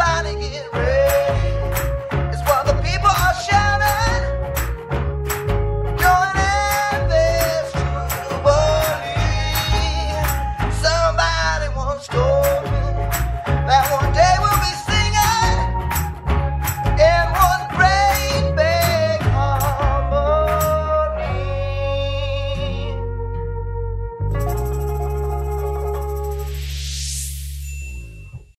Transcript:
Everybody get ready.